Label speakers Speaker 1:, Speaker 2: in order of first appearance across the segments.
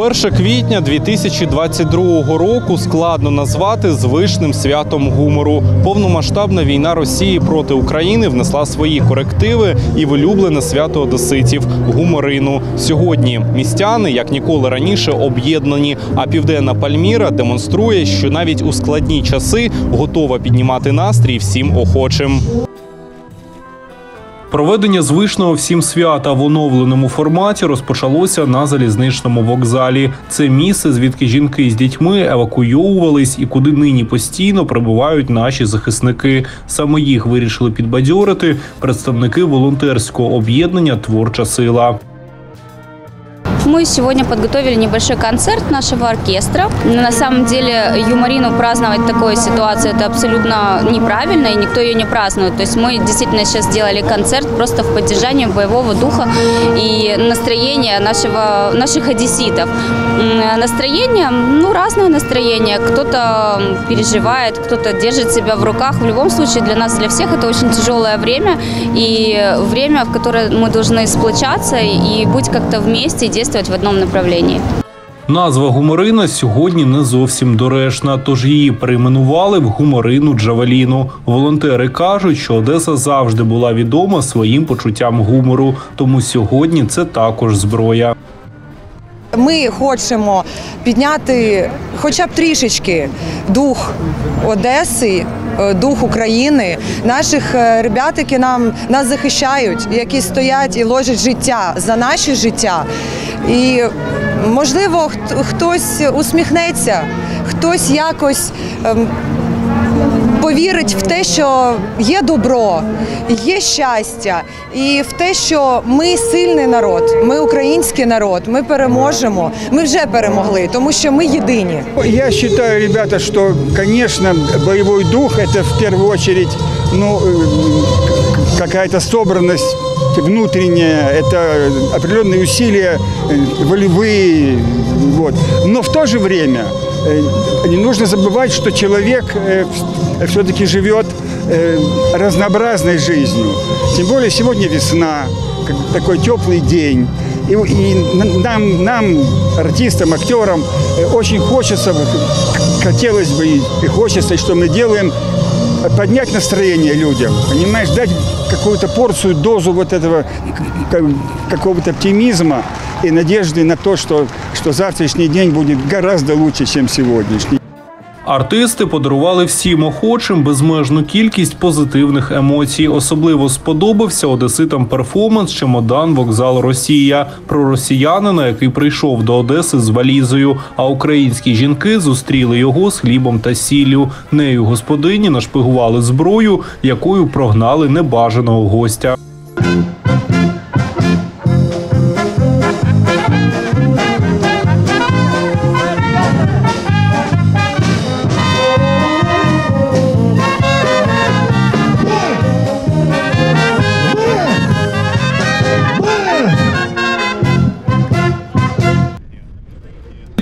Speaker 1: 1 квітня 2022 року складно назвати звичним святом гумору. Повномасштабна війна Росії проти України внесла свої корективи і в улюблене свято одеситів гуморину. Сьогодні містяни, як ніколи раніше, об'єднані. А південна Пальміра демонструє, що навіть у складні часи готова піднімати настрій всім охочим. Проведення звичного всім свята в оновленому форматі розпочалося на залізничному вокзалі. Це місце, звідки жінки з дітьми евакуйовувались і куди нині постійно прибувають наші захисники. Саме їх вирішили підбадьорити представники волонтерського об'єднання Творча сила.
Speaker 2: Мы сегодня подготовили небольшой концерт нашего оркестра. На самом деле юморину праздновать такую ситуацию это абсолютно неправильно, и никто ее не празднует. То есть мы действительно сейчас сделали концерт просто в поддержании боевого духа и настроения нашего, наших одесситов. Настроение, ну, разное настроение. Кто-то переживает, кто-то держит себя в руках. В любом случае для нас, для всех это очень тяжелое время. И время, в которое мы должны сплочаться и быть как-то вместе и действовать в одном направлении.
Speaker 1: Назва гуморина сьогодні не зовсім доречна, тож її перейменували в гуморину Джавеліну. Волонтери кажуть, що Одеса завжди була відома своїм почуттям гумору, тому сьогодні це також зброя.
Speaker 3: Ми хочемо підняти хоча б трішечки дух Одеси, дух України, наших е, ребят, які нам нас захищають, які стоять і ложать життя за наше життя. І можливо, хт- хтось усміхнеться, хтось якось. ем, Повірить в те, що є добро, є щастя, і в те, що ми сильний народ, ми український народ, ми переможемо. Ми вже перемогли, тому що ми єдині.
Speaker 4: Я считаю, ребята, что, конечно, боевой дух – это в первую очередь ну, э, к- какая-то собранность внутренняя, это определенные усилия э, волевые. Вот. Но в то же время э, не нужно забывать, что человек все-таки живет э, разнообразной жизнью. Тем более сегодня весна, такой теплый день. И, и нам, нам, артистам, актерам, э, очень хочется, хотелось бы и, хочется, что мы делаем, э, поднять настроение людям, понимаешь, дать какую-то порцию, дозу вот этого какого-то оптимизма и надежды на то, что, что завтрашний день будет гораздо лучше, чем сегодняшний.
Speaker 1: Артисти подарували всім охочим безмежну кількість позитивних емоцій. Особливо сподобався одеситам перформанс Чемодан вокзал Росія про росіянина, який прийшов до Одеси з валізою. А українські жінки зустріли його з хлібом та сіллю. Нею господині нашпигували зброю, якою прогнали небажаного гостя.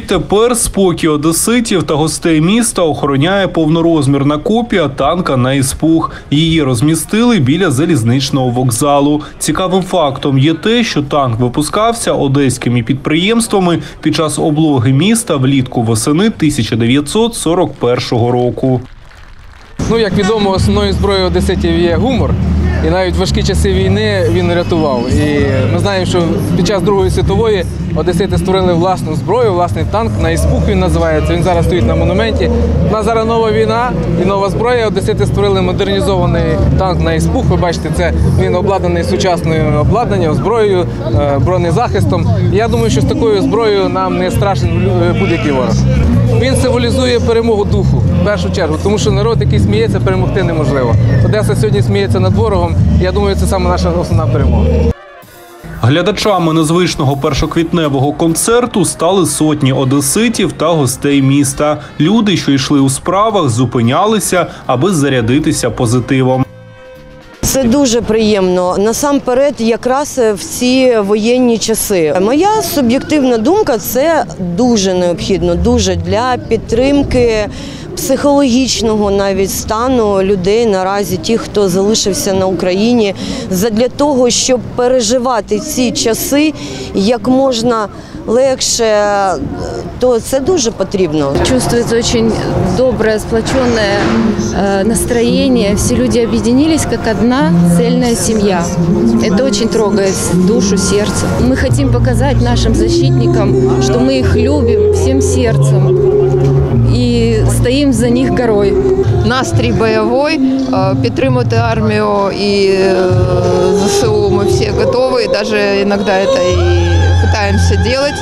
Speaker 1: Тепер спокій одеситів та гостей міста охороняє повнорозмірна копія танка на іспух. Її розмістили біля залізничного вокзалу. Цікавим фактом є те, що танк випускався одеськими підприємствами під час облоги міста влітку восени 1941 року.
Speaker 5: Ну, як відомо, основною зброєю одеситів є гумор. І навіть важкі часи війни він рятував. І ми знаємо, що під час Другої світової одесити створили власну зброю, власний танк на іспух він називається. Він зараз стоїть на монументі. У нас зараз нова війна і нова зброя. Одесити створили модернізований танк на іспух. Ви бачите, це він обладнаний сучасною обладнанням, зброєю, е, бронезахистом. Я думаю, що з такою зброєю нам не страшен будь-який ворог. Він символізує перемогу духу в першу чергу, тому що народ, який сміється, перемогти неможливо. Одеса сьогодні сміється над ворогом. Я думаю, це саме наша основна перемога.
Speaker 1: Глядачами незвичного першоквітневого концерту стали сотні одеситів та гостей міста. Люди, що йшли у справах, зупинялися, аби зарядитися позитивом.
Speaker 6: Це дуже приємно. Насамперед, якраз в ці воєнні часи. Моя суб'єктивна думка це дуже необхідно, дуже для підтримки психологічного навіть стану людей наразі, ті, хто залишився на Україні, задля того, щоб переживати ці часи як можна легше, то це дуже потрібно.
Speaker 7: Чувствуется очень доброе, сплоченное э, настроение. Все люди объединились как одна цельная семья. Это очень трогает душу, сердце. Мы хотим показать нашим защитникам, что мы их любим всем сердцем и стоим за них горой.
Speaker 8: настрій бойовий, е, підтримувати армію і е, ЗСУ ми всі готові, навіть іноді це і Намагаємося делать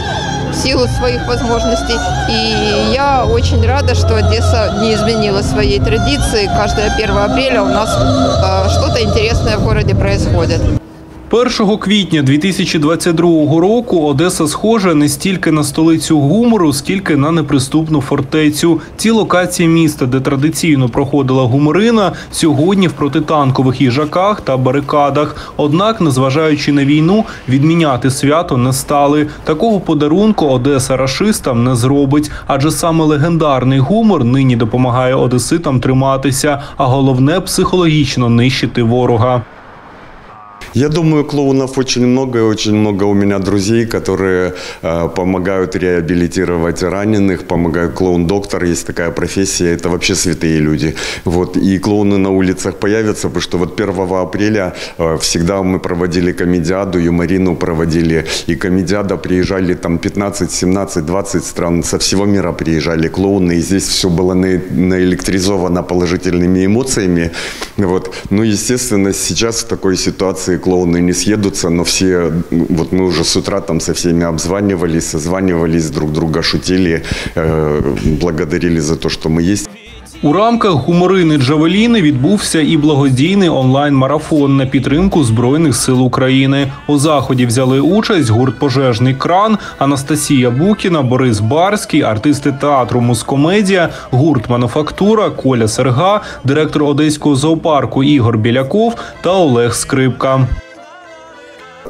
Speaker 8: в силу своих возможностей. И я очень рада, что Одесса не изменила своей традиции. Каждое 1 апреля у нас э, что-то интересное в городе происходит.
Speaker 1: 1 квітня 2022 року Одеса схожа не стільки на столицю гумору, скільки на неприступну фортецю. Ці локації міста, де традиційно проходила гуморина, сьогодні в протитанкових їжаках та барикадах. Однак, незважаючи на війну, відміняти свято не стали. Такого подарунку Одеса рашистам не зробить, адже саме легендарний гумор нині допомагає одеситам триматися, а головне психологічно нищити ворога.
Speaker 9: Я думаю, клоунов очень много, и очень много у меня друзей, которые э, помогают реабилитировать раненых, помогают клоун-доктор, есть такая профессия, это вообще святые люди. Вот, и клоуны на улицах появятся, потому что вот 1 апреля э, всегда мы проводили комедиаду, юморину проводили, и комедиада приезжали там 15, 17, 20 стран, со всего мира приезжали клоуны, и здесь все было на- наэлектризовано положительными эмоциями. Вот. Ну, естественно, сейчас в такой ситуации клоуны не съедутся, но все, вот мы уже с утра там со всеми обзванивались, созванивались, друг друга шутили, э, благодарили за то, что мы есть.
Speaker 1: У рамках гуморини Джавеліни відбувся і благодійний онлайн-марафон на підтримку Збройних сил України. У заході взяли участь гурт Пожежний кран, Анастасія Букіна, Борис Барський, артисти театру Мускомедія, гурт Мануфактура, Коля Серга, директор Одеського зоопарку Ігор Біляков та Олег Скрипка.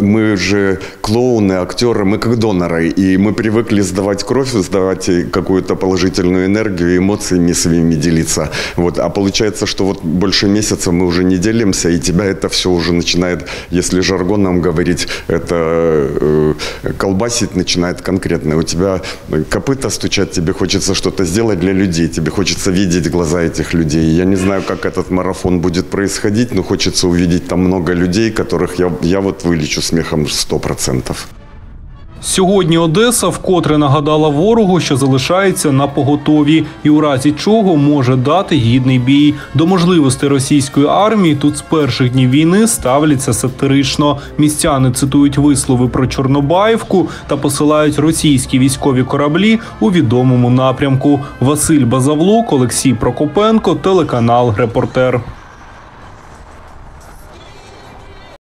Speaker 9: Мы же клоуны, актеры, мы как доноры, и мы привыкли сдавать кровь, сдавать какую-то положительную энергию, эмоциями своими делиться. Вот. А получается, что вот больше месяца мы уже не делимся, и тебя это все уже начинает, если жаргоном говорить, это э, колбасить начинает конкретно. У тебя копыта стучат, тебе хочется что-то сделать для людей, тебе хочется видеть глаза этих людей. Я не знаю, как этот марафон будет происходить, но хочется увидеть там много людей, которых я, я вот вылечу смехом 100%.
Speaker 1: Сьогодні Одеса вкотре нагадала ворогу, що залишається на поготові, і у разі чого може дати гідний бій. До можливостей російської армії тут з перших днів війни ставляться сатирично. Містяни цитують вислови про Чорнобаївку та посилають російські військові кораблі у відомому напрямку. Василь Базавлук, Олексій Прокопенко, телеканал Репортер.